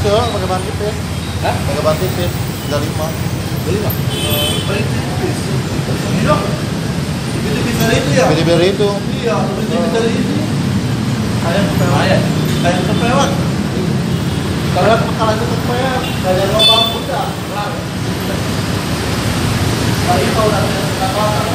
Hah? pakai ban tipis 35. Beli mah. Beli tipis. Ini dong. Tipis-tipis dari itu ya? Beli-beli itu. Iya, tipis dari ini. Kayak kepewan. Kayak kepewan. Kalau kalau itu kepewan, kayak lubang udah. Kelar. Tapi kalau udah kalau tak